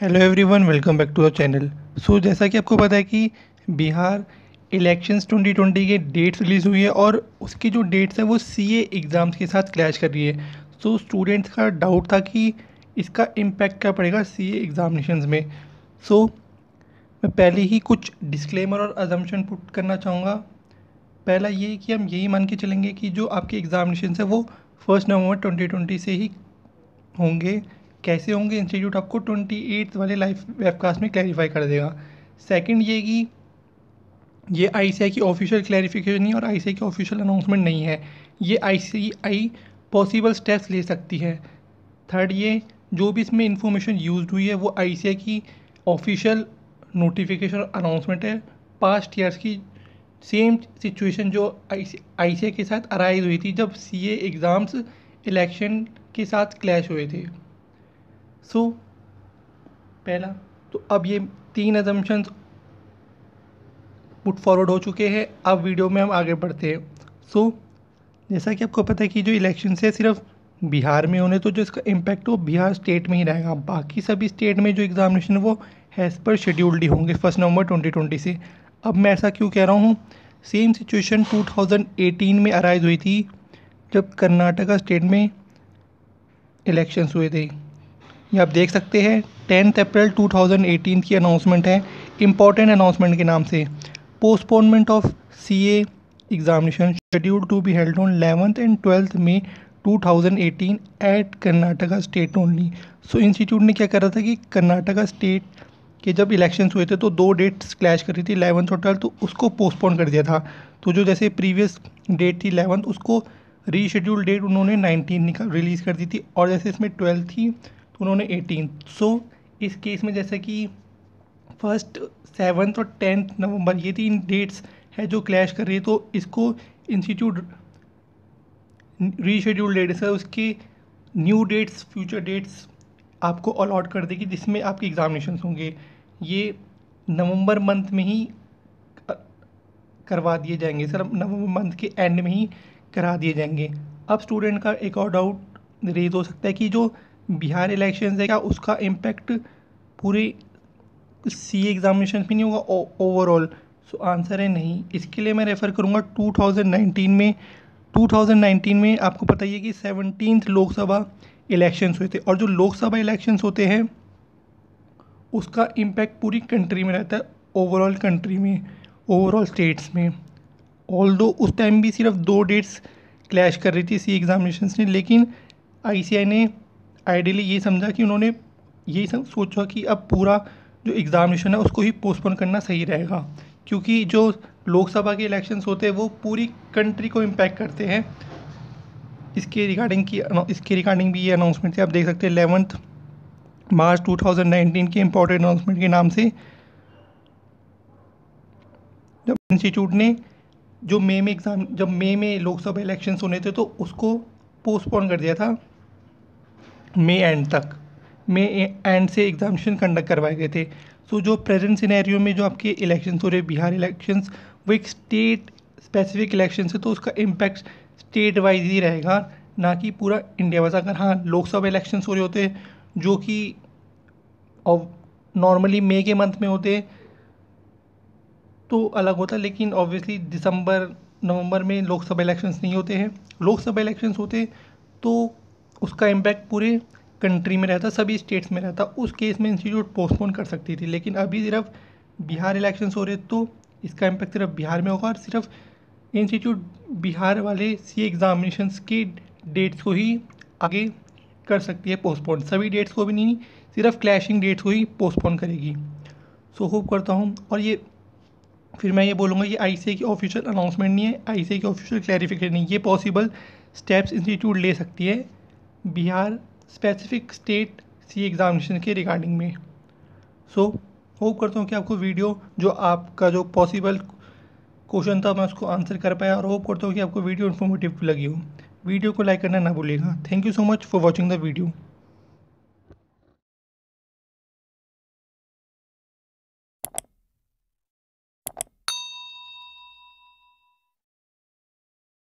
Hello everyone welcome back to the channel so जैसा कि आपको पता है कि बिहार इलेक्शंस 2020 के डेट्स रिलीज़ हुई है और उसकी जो डेट्स है वो सीए एग्ज़ाम्स के साथ क्लैश कर रही है। सो so, स्टूडेंट्स का डाउट था कि इसका इम्पैक्ट क्या पड़ेगा सीए एग्ज़ामिनेशंस में। सो so, मैं पहले ही कुछ डिस्क्लेमर और अजम्पन पुट करना चाहूँगा। पहला ये कि हम यही मान के चलेंगे कि जो आपके एग्ज़ामिनेशन है वो फ़र्स्ट नवंबर 2020 से ही होंगे। कैसे होंगे इंस्टीट्यूट, आपको ट्वेंटी एट्थ वाले लाइव वेबकास्ट में क्लैरिफाई कर देगा। सेकंड ये कि ये आई सी आई की ऑफिशियल क्लैरिफिकेशन नहीं और आई सी आई की ऑफिशियल अनाउंसमेंट नहीं है। ये आई सी आई पॉसिबल स्टेप्स ले सकती है। थर्ड ये, जो भी इसमें इंफॉर्मेशन यूज़ हुई है, वो आई सी आई की ऑफिशियल नोटिफिकेशन अनाउंसमेंट है। पास्ट ईयर्स की सेम सिचुएशन जो आई के साथ अराइज हुई थी जब सी एग्ज़ाम्स इलेक्शन के साथ क्लैश हुए थे। सो so, पहला तो अब ये तीन एजम्पन्स पुट फॉरवर्ड हो चुके हैं अब वीडियो में हम आगे बढ़ते हैं। सो so, जैसा कि आपको पता है कि जो इलेक्शन है सिर्फ़ बिहार में होने तो जो इसका इम्पैक्ट वो बिहार स्टेट में ही रहेगा। बाकी सभी स्टेट में जो एग्ज़ामिनेशन वो हैज़ पर शेड्यूल्ड ही होंगे फ़र्स्ट नवंबर 2020 से। अब मैं ऐसा क्यों कह रहा हूँ? सेम सिचुएशन 2018 में अराइज हुई थी जब कर्नाटका स्टेट में इलेक्शंस हुए थे। ये आप देख सकते हैं, टेंथ अप्रैल 2018 की अनाउंसमेंट है इंपॉर्टेंट अनाउंसमेंट के नाम से। Postponement of C examination schedule to be held on eleventh and twelfth में 2018 at Karnataka state only so institute ने क्या करा था कि कर्नाटका स्टेट के जब इलेक्शंस हुए थे तो दो डेट्स क्लैश कर रही थी इलेवंथ और ट्वेल्थ तो उसको पोस्टपोन कर दिया था। तो जो जैसे प्रीवियस डेट थी इलेवंथ उसको रीशेड्यूल डेट उन्होंने नाइनटीन निकाल रिलीज़ कर दी थी। और जैसे इसमें ट्वेल्थ थी उन्होंने एटीन। सो so, इस केस में जैसे कि फ़र्स्ट सेवन्थ और टेंथ नवंबर ये तीन डेट्स है जो क्लैश कर रही है तो इसको इंस्टीट्यूट रीशेड्यूल डेट्स है उसके न्यू डेट्स फ्यूचर डेट्स आपको अलॉट कर देगी जिसमें आपके एग्ज़ामिनेशन होंगे। ये नवंबर मंथ में ही करवा दिए जाएँगे सर नवंबर मंथ के एंड में ही करा दिए जाएँगे। अब स्टूडेंट का एक और डाउट रेज हो सकता है कि जो बिहार इलेक्शन है क्या उसका इम्पैक्ट पूरे सी एग्ज़ामिनेशन भी नहीं होगा ओवरऑल सो आंसर है नहीं. इसके लिए मैं रेफ़र करूँगा 2019 में. 2019 में आपको पता ही है कि सेवनटीन लोकसभा इलेक्शंस हुए थे. और जो लोकसभा इलेक्शंस होते हैं, उसका इम्पैक्ट पूरी कंट्री में रहता है ओवरऑल कंट्री में ओवरऑल स्टेट्स में. ऑल दो उस टाइम भी सिर्फ़ दो डेट्स क्लैश कर रही थी सी एग्ज़ामिनेशन ने, लेकिन आईसीआई ने आइडियली ये समझा कि उन्होंने यही सोचा कि अब पूरा जो एग्ज़ामिनेशन है, उसको ही पोस्टपोन करना सही रहेगा। क्योंकि जो लोकसभा के इलेक्शंस होते हैं, वो पूरी कंट्री को इम्पैक्ट करते हैं। इसके रिगार्डिंग की, इसके रिगार्डिंग भी ये अनाउंसमेंट थी। आप देख सकते हैं एलेवंथ मार्च 2019 के इम्पोर्टेंट अनाउंसमेंट के नाम से जब इंस्टीट्यूट ने जो मई में एग्ज़ाम जब मई में लोकसभा इलेक्शंस होने थे तो उसको पोस्टपोन कर दिया था। मई एंड तक। मे एंड से एग्जामिनेशन कंडक्ट करवाए गए थे। सो so, जो प्रेजेंट सिनेरियो में जो आपके इलेक्शन हो रहे बिहार इलेक्शंस वो एक स्टेट स्पेसिफिक इलेक्शन है तो उसका इम्पैक्ट स्टेट वाइज ही रहेगा। ना कि पूरा इंडिया वाइज अगर हाँ लोकसभा इलेक्शंस हो रहे होते जो कि नॉर्मली मई के मंथ में होते तो अलग होता। लेकिन ऑब्वियसली दिसंबर नवंबर में लोकसभा इलेक्शंस नहीं होते हैं। लोकसभा इलेक्शंस होते तो उसका इम्पैक्ट पूरे कंट्री में रहता, सभी स्टेट्स में रहता, उस केस में इंस्टीट्यूट पोस्टपोन कर सकती थी। लेकिन अभी सिर्फ़ बिहार इलेक्शंस हो रहे तो इसका इम्पैक्ट सिर्फ़ बिहार में होगा और सिर्फ़ इंस्टीट्यूट बिहार वाले सी एग्ज़ामिनेशंस की डेट्स को ही आगे कर सकती है पोस्टपोन सभी डेट्स को भी नहीं, सिर्फ़ क्लैशिंग डेट्स को ही पोस्टपोन करेगी। सो होप करता हूँ। और ये, फिर मैं ये बोलूँगा, ये आई की ऑफिशियल अनाउंसमेंट नहीं है आई की ऑफिशियल क्लैरिफिकेशन नहीं ये पॉसिबल स्टेप्स इंस्टीट्यूट ले सकती है। Bihar specific state C examination के रिगार्डिंग में। सो होप करता हूँ कि आपको वीडियो जो आपका जो पॉसिबल क्वेश्चन था मैं उसको आंसर कर पाया और होप करता हूँ कि आपको वीडियो इन्फॉर्मेटिव लगी हो। वीडियो को लाइक करना ना भूलेगा thank you so much for watching the video